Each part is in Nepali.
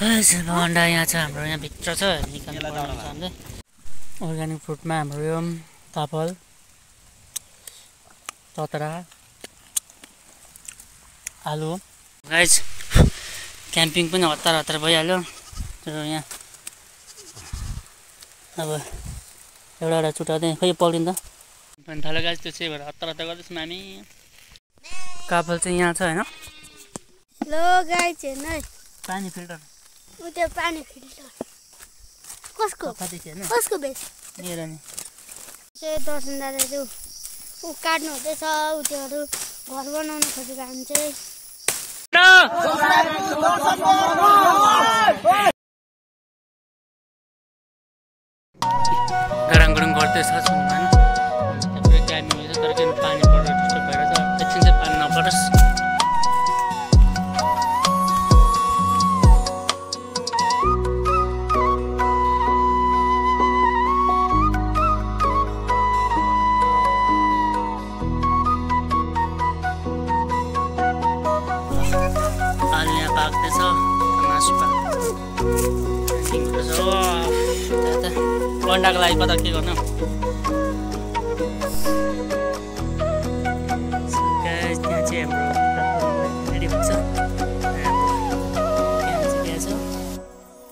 अन्डा यहाँ छ हाम्रो यहाँ भित्र छ निकाल्नु हामीले। अर्ग्यानिक फ्रुटमा हाम्रो यो तापल चतरा आलु। गाइज क्याम्पिङ पनि हतार हतार भइहाल्यो। तर यहाँ अब एउटा एउटा चुटाउँदै खोइ पल्टिन्छ पनि थाल्यो गाइज त्यो चाहिँ भएर हतार हतार गर्दैछौँ हामी। कापल चाहिँ यहाँ छ होइन? पानी फिल्टर। ऊ त्यो पानी फिल्टर कसको कसको बेस मेरो नि चाहिँ दर्शन दादा चाहिँ ऊ काट्नु हुँदैछ ऊ त्योहरू घर बनाउनु खोजेको हामी चाहिँ गरम गरम गर्दैछ पाक्दैछ। मासु अन्डाको लागि कता के गर्नु? त्यहाँ चाहिँ हाम्रो रेडी हुन्छ।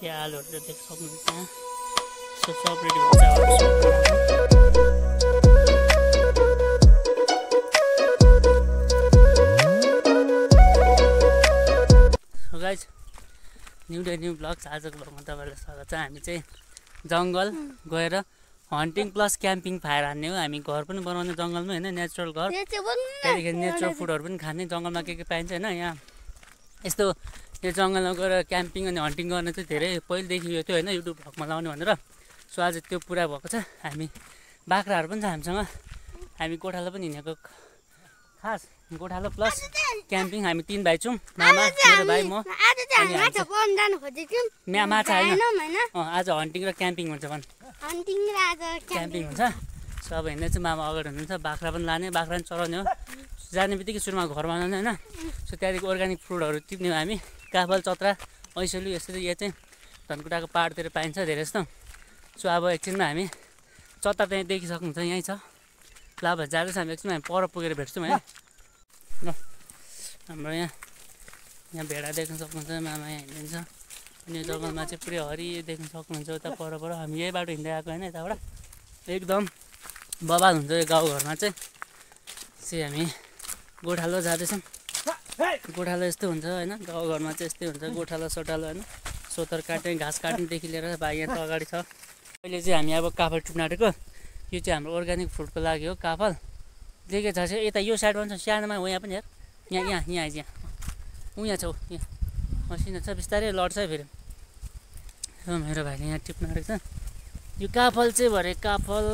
त्यहाँ आलुहरू चाहिँ देख्न सक्नुहुन्छ त्यहाँ सो सब रेडी हुन्छ। न्यु डे न्यु ब्लग्स आजको ब्लगमा तपाईँहरूलाई स्वागत छ। हामी चाहिँ जङ्गल गएर हन्टिङ प्लस क्याम्पिङ फायर हान्ने हो। हामी घर पनि बनाउने जङ्गलमै होइन नेचुरल घर। त्यहाँदेखि नेचुरल फुडहरू पनि खाने। जङ्गलमा के के पाइन्छ होइन यहाँ यस्तो यो जङ्गलमा गएर क्याम्पिङ अनि हन्टिङ गर्ने चाहिँ धेरै पहिलेदेखि यो थियो होइन युट्युब भ्लगमा लाउने भनेर सो आज त्यो पुरा भएको छ। हामी बाख्राहरू पनि छ हामीसँग। हामी गोठालो पनि हिँडेको खास गोठालो प्लस क्याम्पिङ हामी तिन भाइ छौँ मामा मेरो भाइ म माछा म्या होइन। आज हन्टिङ र क्याम्पिङ हुन्छ भन्। हन्टिङ र आज क्याम्पिङ हुन्छ। सो अब हिँड्दै चाहिँ मामा अगाडि हुनुहुन्छ बाख्रा पनि लाने बाख्रा पनि चलाउने हो। जाने बित्तिकै सुरुमा घर बनाउने होइन। सो त्यहाँदेखि अर्ग्यानिक फ्रुटहरू टिप्ने हो हामी। काफल चत्रा ऐसोलु यस्तो चाहिँ यो चाहिँ धनकुटाको पाहाडतिर पाइन्छ धेरै जस्तो। सो अब एकछिनमा हामी चत्रा त्यहाँ देखिसक्नुहुन्छ यहीँ छ। ल अब जाँदैछ हामी एकछिनमा हामी पर पुगेर भेट्छौँ है। ल हाम्रो यहाँ यहाँ भेडा देख्न सक्नुहुन्छ मामा यहाँ हिँडिन्छ। अनि यो जङ्गलमा चाहिँ पुरै हरियो देख्न सक्नुहुन्छ उता पर पर हामी यही बाटो हिँड्दै आएको होइन यताबाट। एकदम बबाल हुन्छ यो गाउँघरमा चाहिँ। चाहिँ हामी गोठालो जाँदैछौँ। गोठालो यस्तो हुन्छ होइन गाउँघरमा चाहिँ यस्तै हुन्छ गोठालो सोठालो होइन। सोतर काट्ने घाँस काट्नेदेखि लिएर भाइ यहाँ त अगाडि छ। अहिले चाहिँ हामी अब काफल टिप्न आँटेको। यो चाहिँ हाम्रो अर्ग्यानिक फुडको लागि हो काफल। देखेको छ यता यो साइडमा छ सानोमा हो यहाँ पनि हेर। यहाँ यहाँ यहाँ आइज यहाँ। ऊ यहाँ छ यहाँ। मसिनो छ बिस्तारै लड्छ है फेरि मेरो भाइले यहाँ टिप्न आँटेको छ। यो काफल चाहिँ भरे काफल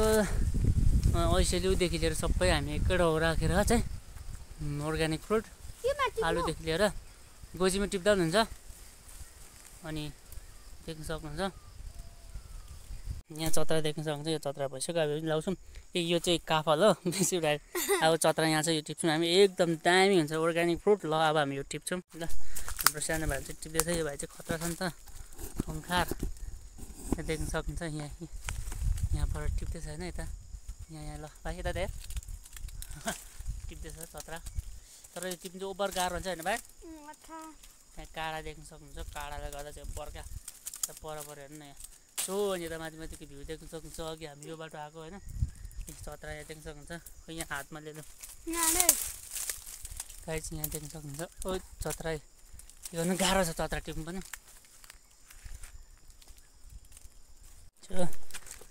ऐसेलुदेखि लिएर सबै हामी एकै ठाउँ राखेर चाहिँ अर्ग्यानिक फ्रुट आलुदेखि लिएर गोजीमा टिप्दा पनि हुन्छ। अनि देख्न सक्नुहुन्छ। यहाँ चत्रा देख्न सक्नुहुन्छ यो चत्रा भइसक्यो। अब यो लाउँछौँ। ए यो चाहिँ काफल हो बेसी उठाएर अब चत्रा यहाँ चाहिँ यो टिप्छौँ हामी। एकदम दामी हुन्छ अर्ग्यानिक फ्रुट ल अब हामी यो टिप्छौँ। ल हाम्रो सानो भाइ चाहिँ टिप्दैछ। यो भाइ चाहिँ खतरा छ नि त। खुङ्खार यहाँ देख्न सक्नुहुन्छ यहाँ यहाँबाट टिप्दैछ होइन यता। यहाँ यहाँ ल भाइ यता हेर टिप्दैछ चत्रा। तर यो टिप्नु चाहिँ ओभर गाह्रो हुन्छ होइन भाइ? यहाँ काँडा देख्न सक्नुहुन्छ। काँडाले गर्दा चाहिँ बर्खा पर हेर्नु न यहाँ। सो अनि यता माथि माथिको भ्यू देख्न सक्नुहुन्छ अघि हामी यो बाटो आएको होइन। चत्रा यहाँ देख्न सक्नुहुन्छ। खै यहाँ हातमा लिएर। गाई चाहिँ यहाँ देख्न सक्नुहुन्छ। ओ चत्रा यो गर्नु गाह्रो छ चत्रा टिप्नु पनि।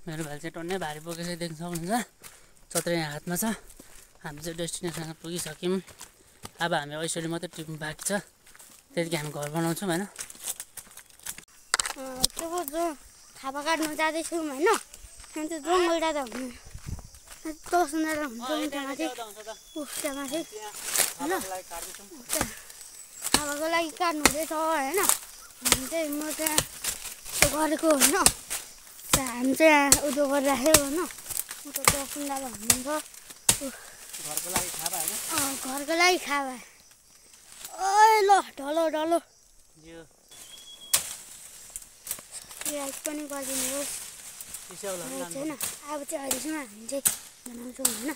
मेरो भाइ चाहिँ टन्नै भारी बोकेको देख्न सक्नुहुन्छ। चत्रा यहाँ हातमा छ। हामी चाहिँ डेस्टिनेसनमा पुगिसक्यौँ। अब हामी ऐश्वर्य मात्रै टिप्नु बाँकी छ। त्यतिकै हामी घर बनाउँछौँ होइन? थापा काट्नु जाँदैछौँ होइन? अन्त जङ्गल जाँदा हुनु जाँदा हुन्छ त्यहाँ माथि। माथि। होइन थापाको लागि काट्नु हुँदैछ होइन? हामी चाहिँ म त्यहाँ त्यो गरेको होइन? हामी चाहिँ उयो गरिराखेको होइन? म त दर्शन जाँदा हुनुहुन्छ। घरको लागि थाहा भयो होइन? अँ, घरको लागि खा भाइ ओइ ल ढलो ढलो। राइस पनि गरिदिनुहोस् होइन अब चाहिँ अहिलेसम्म हामी चाहिँ बनाउँछौँ होइन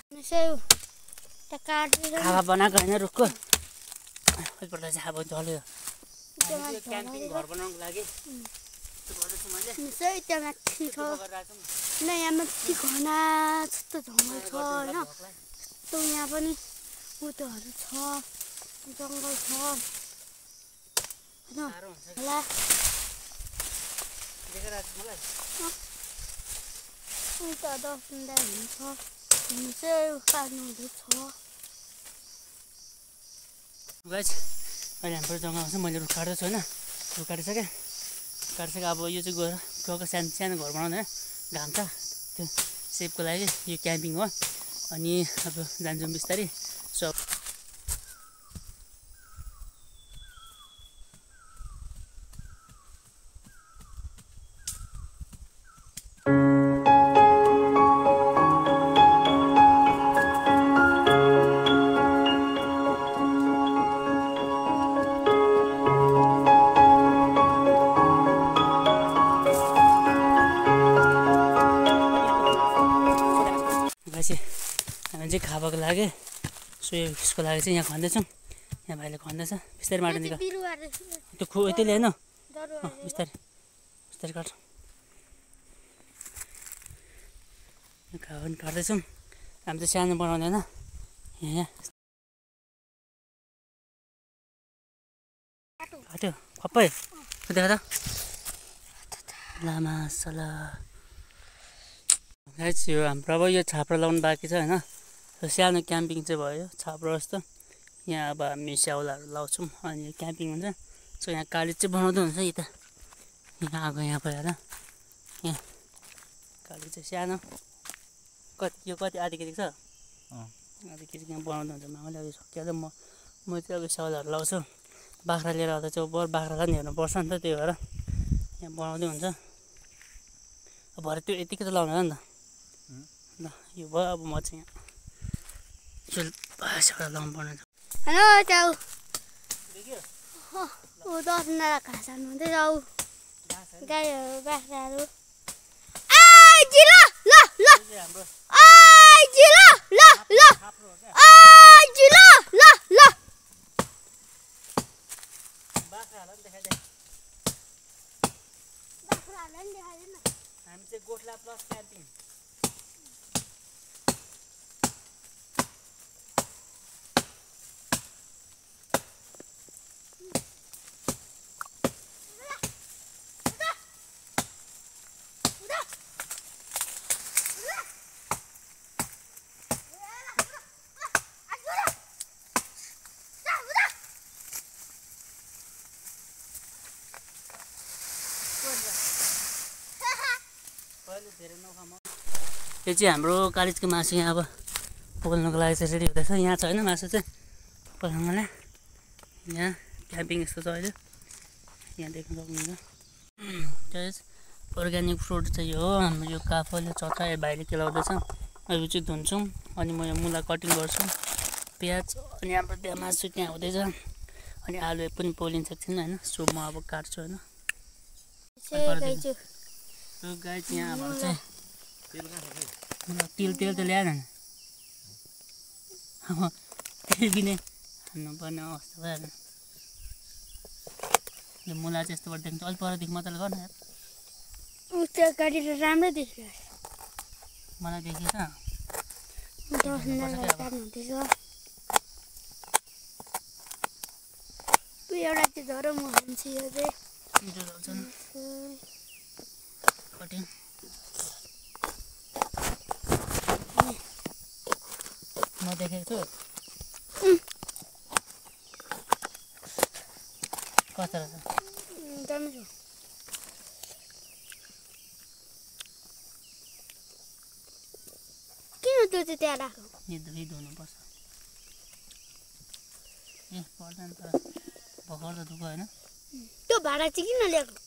काटेर हावा बनाएको होइन रुखको एकपल्ट चाहिँ जल्यो घर बनाउनुको लागि त्यहाँ माथि छ। होइन यहाँ माथि घना जस्तो जङ्गल छ होइन। यस्तो यहाँ पनि उत्योहरू छ जङ्गल छ होइन होला गाइस अहिले हाम्रो जग्गामा चाहिँ मैले रुख काट्दैछु होइन रुख काटिसकेँ काटिसकेँ अब यो चाहिँ गएर गएको सानो सानो घर बनाउँदा घाम छ त्यो सेपको लागि यो क्याम्पिङ हो अनि अब जान्छौँ बिस्तारै सब सो यसको लागि चाहिँ यहाँ खन्दैछौँ। यहाँ भाइले खन्दैछ। बिस्तारै माटो निकाल। त्यो खु त्यसले होइन बिस्तारै। बिस्तारै काट खावा पनि काट्दैछौँ हामी चाहिँ सानो बनाउँदैन यहाँ काट्यो खप्पै। देखा त लामा सला। यो हाम्रो अब यो छाप्रो लाउनु बाँकी छ होइन। सानो क्याम्पिङ चाहिँ भयो छाप्रो जस्तो यहाँ अब हामी स्याउलाहरू लाउँछौँ। अनि यो क्याम्पिङ हुन्छ। सो यहाँ काली चाहिँ बनाउँदै हुन्छ यता। यहाँ आगो यहाँ भएर। यहाँ। काली चाहिँ सानो। कति यो कति आधी केजी छ? आधी केजी यहाँ बनाउँदै हुन्छ मामाले। अब सकिहाल्यो। म म चाहिँ अब स्याउलाहरू लाउँछु। बाख्रा लिएर आउँदा चाहिँ बर बाख्रालाई पनि हेर्नुपर्छ नि त त्यही भएर। यहाँ बनाउँदै हुन्छ। अब भरे त्यो यतिकै त लाउनु होला नि त। ल यो भयो अब म चाहिँ यहाँ। चुल बासबाट लाउनु पर्ने होइन त्यो ऊ दस मिनट घाँस हाल्नु हुँदै जाऊ गाईहरू बाख्राहरू आइ जिला ल ल हाम्रो आइ जिला ल ल छाप्रो हो क्या आइ जिला ल ल बाख्राहरूलाई पनि देखाइदिए बाख्राहरूलाई पनि देखाइदिनु न हामी चाहिँ गोठला प्लस क्याम्पिङ कहिले धेरै नखाम यो चाहिँ हाम्रो कालिजको मासु यहाँ अब पोल्नुको लागि चाहिँ रेडी हुँदैछ। यहाँ छ होइन मासु चाहिँ। पोल्नुलाई यहाँ क्याम्पिङ यस्तो छ अहिले। यहाँ देख्न सक्नुहुन्छ। अर्ग्यानिक फ्रुट चाहिँ यो हो। हाम्रो यो काफले चट्टा यो भाइले केलाउँदैछ अहिले चाहिँ धुन्छौँ। अनि म यो मुला कटिङ गर्छु। प्याज अनि हाम्रो त्यहाँ मासु त्यहाँ हुँदैछ। अनि आलु पनि पोलिन्छ। एकछिन होइन? सो म अब काट्छु होइन। यो गाई अब चाहिँ तेल तेल त ल्याएन अब तेल किने हान्नुपर्ने अवस्था भइहाल्यो यो मुला चाहिँ यस्तो देख्छ अलिक परदेखि मजाले गर्न त्यो गाडीले राम्रै देखिरहेको मलाई देखेछ एउटा चाहिँ झरो म हान्छु यो चाहिँ कटिङ म देखेको छु। कस्तो रहेछ? किन त्यो चाहिँ त्यहाँ राख्नु यो धुइ धुनुपर्छ। ए पर्दैन तर भर्खर त दुःख होइन। त्यो भाडा चाहिँ किन ल्याएको?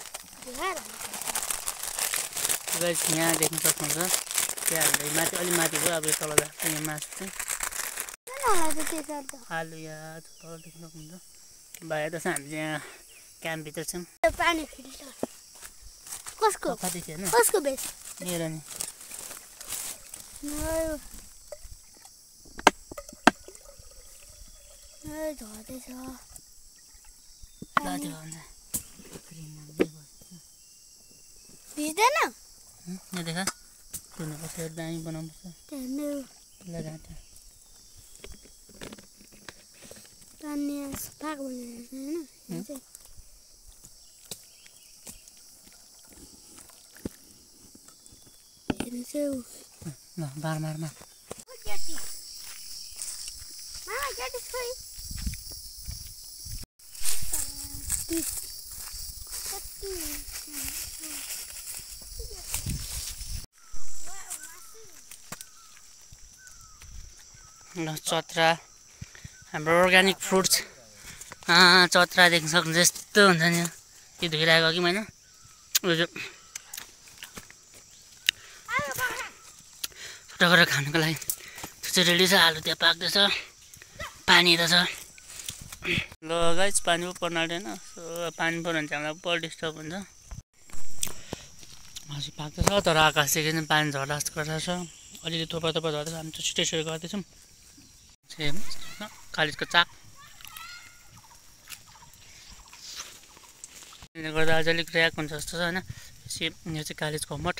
यहाँ देख्न सक्नुहुन्छ। त्यहाँ माथि अलिक माथि भयो अब यो तल जान्छ यहाँ मासु चाहिँ। आलु या तल देख्न सक्नुहुन्छ। भाइ त हामी यहाँ क्याम्पभित्र छौँ। पानी कसको? कति थियो होइन? कसको बेस मेरो नि। झर्दैछ ल त्यो भन्दा क्रिममा पनि बस्छ। भिज्दैन यहाँ देखा। धुनुपर्छ दामी बनाउनुपर्छ त्यहाँ मेरो ल जान्छ पानी सफा भनेर होइन यहाँ चाहिँ हेर्नुहोस् है ऊ ल बार मारमा केटी मामा केटी खोइ ल चत्रा हाम्रो अर्ग्यानिक फ्रुट्स चत्रा देख्न सक्नुहुन्छ यस्तो हुन्छ नि त्यो धोइरहेको कि मैले? उयो छोटा गरेर खानुको लागि त्यो चाहिँ रेडी छ आलु त्यहाँ पाक्दैछ पानी त छ। ल गाइस पानी पो पर्न आँटेन पानी पऱ्यो भने चाहिँ हामीलाई बर डिस्टर्ब हुन्छ। मासु पाक्दैछ तर आकाशदेखि चाहिँ पानी झर्दा जस्तो गरिरहेको छ अलिअलि थोपा थोपा झर्दैछ हामी छिटो छिटो गर्दैछौँ। चाहिँ कालिजको चाक त्यसले गर्दा अझ अलिक हुन्छ जस्तो छ होइन यसै यो चाहिँ कालिजको मठ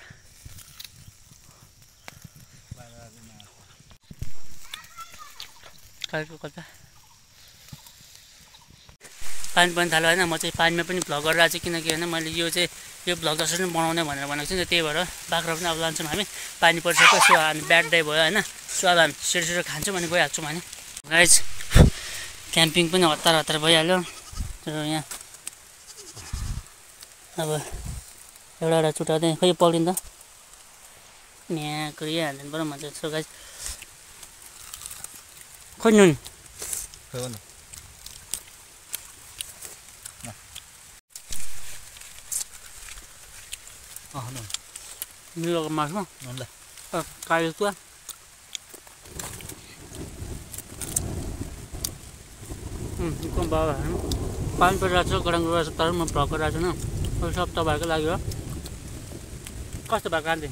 कालिजको कता पानी पनि थाल्यो होइन म चाहिँ पानीमा पनि भ्लग गरेर आएको छु किनकि होइन मैले यो चाहिँ यो भ्लग जसरी बनाउने भनेर भनेको छु नि त्यही भएर बाख्रा पनि अब लान्छौँ हामी पानी परिसक्यो सो हामी ब्याड डे भयो होइन सो अब हामी छिटो छिटो खान्छौँ भने गइहाल्छौँ भने। गाइज क्याम्पिङ पनि हतार हतार भइहाल्यो। तर यहाँ अब एउटा एउटा चुटाउँदै खोइ पल्टिन्छ। यहाँ गरिहाल्नु पऱ्यो मजा सो गाइज खोइ नुन। मिलोको मासुमा nó đây. कालिज तुवा एकदम बाबा पानी परिरहेको छ गरम गरिरहेको छ तर म भ्लग गरिरहेको छैन यो सब तपाईँहरूको लागि हो। कस्तो भएको आन्टी?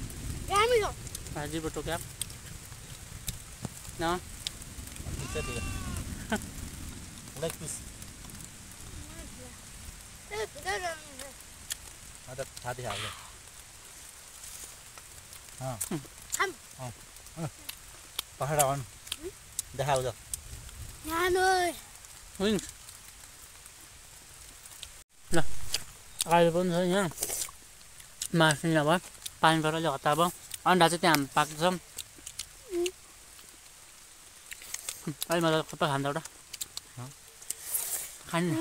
टोक्या। न? छाती हाल दे. हाँ. खाम। हाँ. पहाड आउनु विङ्स ल अहिले पनि छ यहाँ मासु नि अब पानीबाट अलिक हतार भयो अन्डा चाहिँ त्यहाँ हामी पाक्दैछ अहिले मलाई खप्पा खान्छ एउटा खाने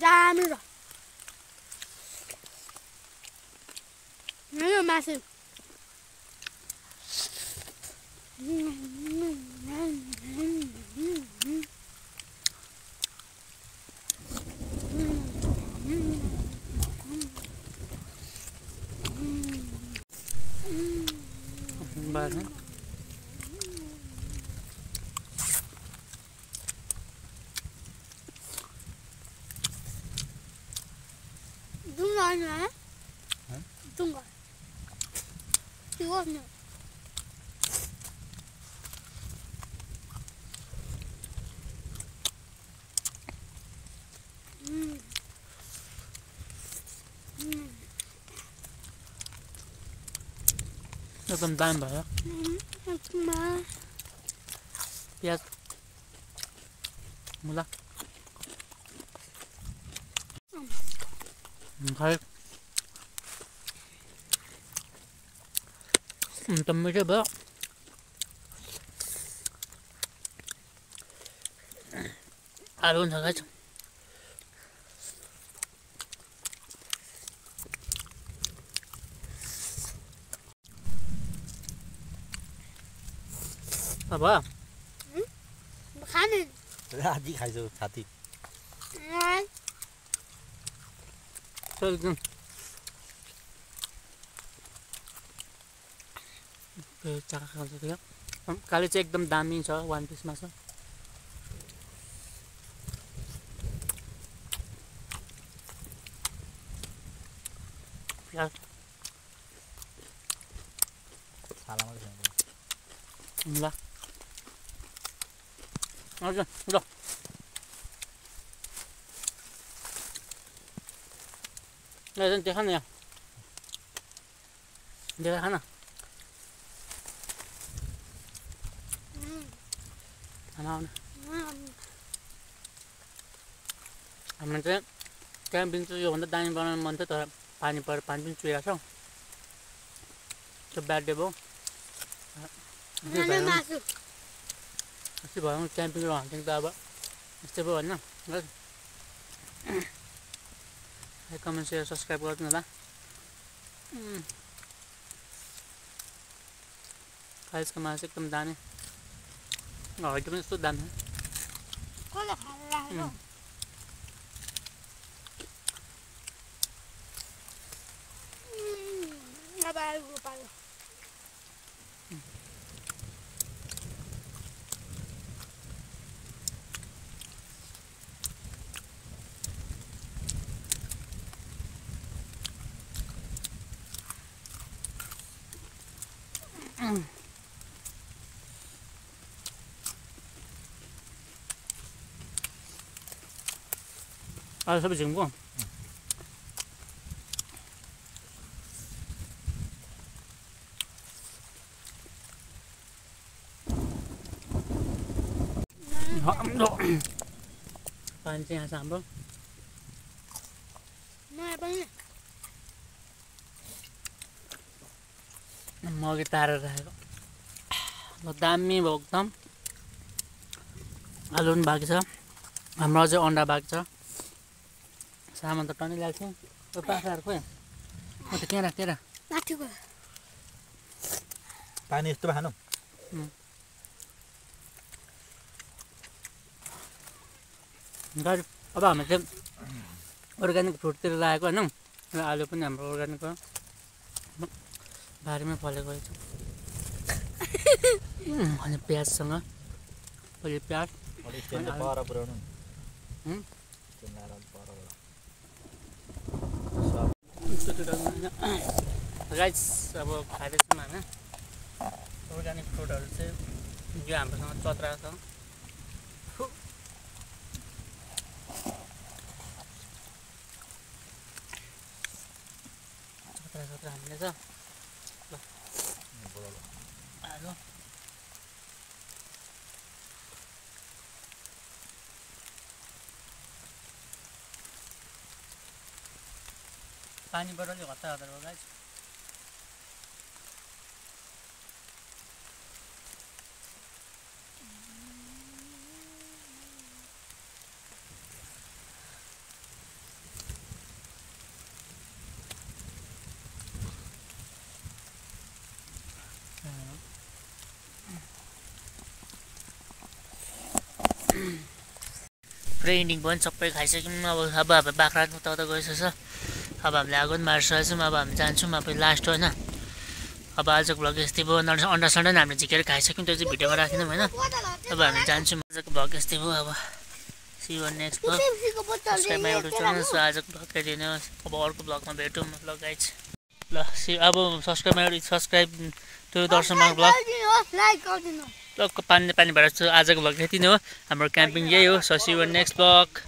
दामी छ मेरो मासु Bye. एकदम दाम भयो प्याज मुला खै मिठो भयो आलु हुन्छ छ आधी खाइसक्यो छाती एकदम चाखा खान्छ त्यो काले चाहिँ एकदम दामी छ वान पिसमा छ प्याज छाला मात्रै खानु ल हजुर ल देखा न यहाँ देखा खान आउनु हाम्रो चाहिँ क्याम्पिङ चाहिँ योभन्दा दामी बनाउनु मन थियो तर पानी परेर पानी पनि चुहिरहेको छ त्यो ब्याड डे भयो अस्ति भयो क्याम्पिङ हाल्थ्यौँ त अब यस्तै भयो होइन लाइक कमेन्ट सेयर सब्सक्राइब गरिदिनु होला. खाइसको मासु एकदम दामी हड्डी पनि यस्तो दामी आलुको पालो अरू सबै झिङ्गो हाम्रो पानी चाहिँ यहाँ छ हाम्रो मगी तारेर राखेको ल दामी भयो एकदम आलु पनि बाँकी छ हाम्रो अझै अन्डा बाँकी छ सामान त टनै लाग्थ्यो ओ पाखाहरू खोइ। म त त्यहाँ राख त्यहाँ राख माथिको पानी यस्तो खानु गाडी अब हामी चाहिँ अर्ग्यानिक फ्रुटतिर लागेको होइन र आलु पनि हाम्रो अर्ग्यानिक हो। बारीमै फलेको अनि प्याजसँग। अहिले प्याज अलिक स्ट्यान्ड चाहिँ पर पुऱ्याउनु हुँ? स्ट्यान्ड लगाएर अलिक परबाट राइस अब खाँदैछौँ होइन अर्ग्यानिक फ्रुटहरू चाहिँ यो हाम्रोसँग चत्रा छ। चत्रा चत्रा हामीले छ आलु। पानीबाट अलिक हतार हतार गाइस पुरै इन्डिङ भयो नि सबै खाइसक्यौँ अब अब हामी बाख्रा पनि उता अब हामीले आगो पनि मारिसकेको छौँ अब हामी जान्छौँ अब लास्ट होइन? अब आजको भ्लग यस्तै भयो अन्डा सन्डा हामीले झिकेर खाइसक्यौँ त्यो चाहिँ भिडियोमा राखेनौँ होइन अब हामी जान्छौँ आजको भ्लग यस्तै भयो अब। See one next vlog so आजको भ्लग दिनु? अब अर्को भ्लगमा भेटौँ ल गाइज ल सी अब सब्सक्राइब माई सब्सक्राइब त्यो दर्शनमा भ्लग ल पानी पानी भएर आजको भ्लग यति नै हो। हाम्रो क्याम्पिङ यही हो so see one next vlog